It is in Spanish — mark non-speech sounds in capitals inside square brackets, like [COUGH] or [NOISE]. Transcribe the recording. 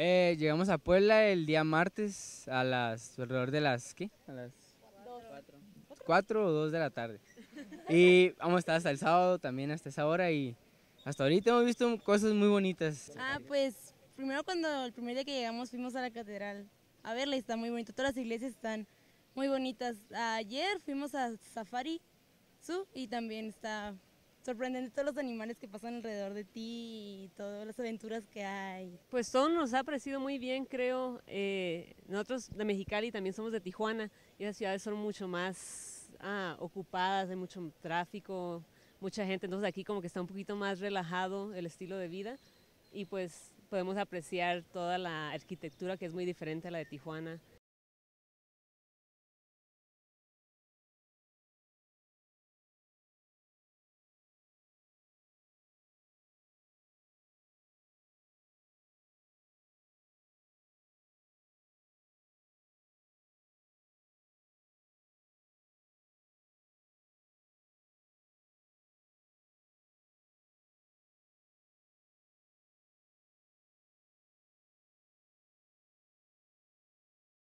Eh, llegamos a Puebla el día martes a las alrededor de las ¿qué? A las 4 o 2 de la tarde. [LAUGHS] Y vamos a estar hasta el sábado también hasta esa hora y hasta ahorita hemos visto cosas muy bonitas. Ah, pues primero cuando el primer día que llegamos fuimos a la catedral a verla y está muy bonito. Todas las iglesias están muy bonitas. Ayer fuimos a Safari Zoo y también está sorprendente todos los animales que pasan alrededor de ti y todas las aventuras que hay. Pues todo nos ha parecido muy bien, creo. Eh, nosotros de Mexicali también somos de Tijuana y las ciudades son mucho más ah, ocupadas, hay mucho tráfico, mucha gente, entonces aquí como que está un poquito más relajado el estilo de vida y pues podemos apreciar toda la arquitectura que es muy diferente a la de Tijuana.